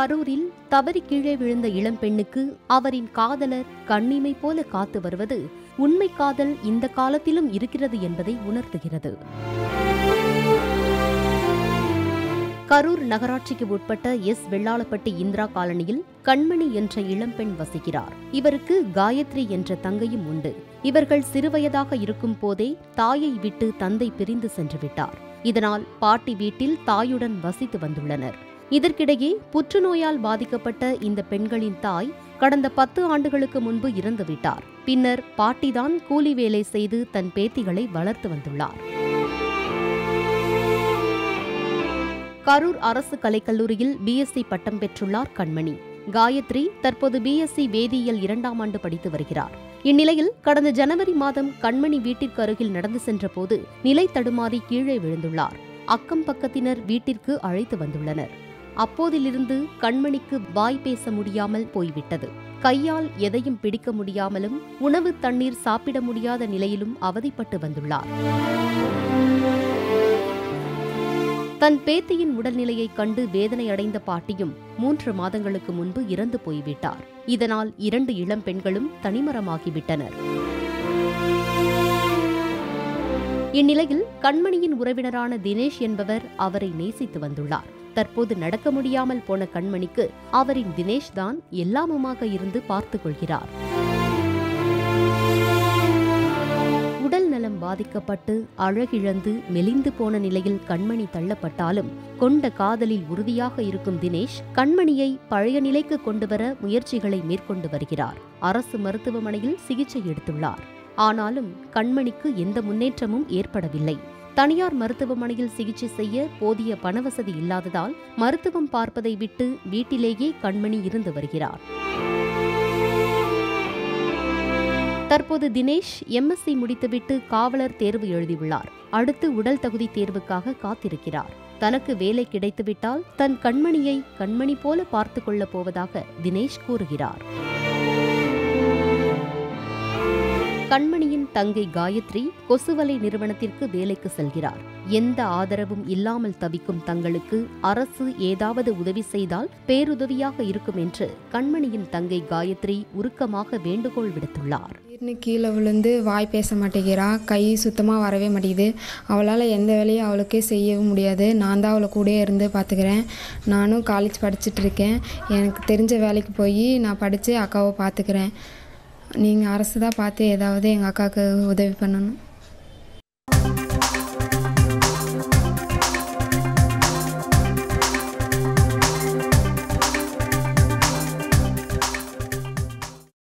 கரூரில் தவறி கீழே விழுந்த இளம்பெண்ணுக்கு அவரின் காதலர் கண்ணிமை போல காத்து வருவது உண்மை காதல் இந்த காலத்திலும் இருக்கிறது என்பதை உணர்த்துகிறது. கரூர் நகராட்சிக்கு உட்பட்ட எஸ். வெள்ளாளப்பட்டி இந்திரா காலனியில் கண்மணி என்ற இளம்பெண் வசிக்கிறார். இவருக்கு காயத்ரி என்ற தங்கையும் உண்டு. இவர்கள் சிறுவயதாக இருக்கும் போதே தாயை விட்டு தந்தை பிரிந்து சென்று விட்டார். இதனால் பாட்டி வீட்டில் தாயுடன் வசித்து வந்துள்ளனர். இதற்கிடையே புற்றுநோயால் பாதிக்கப்பட்ட இந்த பெண்களின் தாய் கடந்த பத்து ஆண்டுகளுக்கு முன்பு இறந்துவிட்டார் பின்னர் பாட்டிதான் கூலி வேலை செய்து தன் பேத்திகளை வளர்த்து வந்துள்ளார். கரூர் அரசு கலைக்கல்லூரியில் பிஎஸ்சி பட்டம் பெற்றுள்ளார் கண்மணி. காயத்ரி தற்போது பிஎஸ்சி வேதியியல் இரண்டாம் ஆண்டு படித்து வருகிறார். இந்நிலையில் கடந்த ஜனவரி மாதம் கண்மணி வீட்டிற்கு அருகில் நடந்து சென்றபோது நிலை தடுமாறி கீழே விழுந்துள்ளார். அக்கம் பக்கத்தினர் வீட்டிற்கு அழைத்து வந்துள்ளனர். அப்போதிலிருந்து கண்மணிக்கு வாய் பேச முடியாமல் போய்விட்டது. கையால் எதையும் பிடிக்க முடியாமலும் உணவு தண்ணீர் சாப்பிட முடியாத நிலையிலும் அவதிப்பட்டு வந்துள்ளார். தன் பேத்தியின் உடல்நிலையை கண்டு வேதனை அடைந்த பாட்டியும் மூன்று மாதங்களுக்கு முன்பு இறந்து போய்விட்டார். இதனால் இரண்டு இளம் பெண்களும் தனிமரமாகிவிட்டனர். இந்நிலையில் கண்மணியின் உறவினரான தினேஷ் என்பவர் அவரை நேசித்து வந்துள்ளார். தற்போது நடக்க முடியாமல் போன கண்மணிக்கு அவரின் தினேஷ் தான் எல்லாமுமாக இருந்து பார்த்து கொள்கிறார். உடல் நலம் பாதிக்கப்பட்டு அழகிழந்து மெலிந்து போன நிலையில் கண்மணி தள்ளப்பட்டாலும் கொண்ட காதலில் உறுதியாக இருக்கும் தினேஷ் கண்மணியை பழைய நிலைக்கு கொண்டுவர முயற்சிகளை மேற்கொண்டு வருகிறார். அரசு மருத்துவமனையில் சிகிச்சை எடுத்துள்ளார். ஆனாலும் கண்மணிக்கு எந்த முன்னேற்றமும் ஏற்படவில்லை. தனியார் மருத்துவமனையில் சிகிச்சை செய்ய போதிய பணவசதி இல்லாததால் மருத்துவம் பார்ப்பதை விட்டு வீட்டிலேயே கண்மணி இருந்து வருகிறார். தற்போது தினேஷ் எம்எஸ்சி முடித்துவிட்டு காவலர் தேர்வு எழுதியுள்ளார். அடுத்து உடல் தகுதி தேர்வுக்காக காத்திருக்கிறார். தனக்கு வேலை கிடைத்துவிட்டால் தன் கண்மணியை கண்மணி போல பார்த்து கொள்ளப் போவதாக தினேஷ் கூறுகிறார். கண்மணி தங்கை காயத்ரி கொசுவலை நிறுவனத்திற்கு வேலைக்கு செல்கிறார். எந்த ஆதரவும் இல்லாமல் தவிக்கும் தங்களுக்கு அரசு ஏதாவது உதவி செய்தால் பேருதவியாக இருக்கும் என்று கண்மணியின் தங்கை காயத்ரி உருக்கமாக வேண்டுகோள் விடுத்துள்ளார். திடீர்னு கீழே விழுந்து வாய் பேச மாட்டேங்கிறா. கை சுத்தமாக வரவே மாட்டேங்குது. அவளால் எந்த வேலையும் அவளுக்கே செய்யவும் முடியாது. நான் தான் அவளை கூடயே இருந்து பார்த்துக்கிறேன். நானும் காலேஜ் படிச்சுட்டு இருக்கேன். எனக்கு தெரிஞ்ச வேலைக்கு போய் நான் படித்து அக்காவை பார்த்துக்கிறேன். நீங்கள் அரசு தான் பார்த்து ஏதாவது எங்கள் அக்காவுக்கு உதவி பண்ணணும்.